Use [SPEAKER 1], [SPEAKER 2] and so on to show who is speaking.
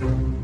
[SPEAKER 1] Música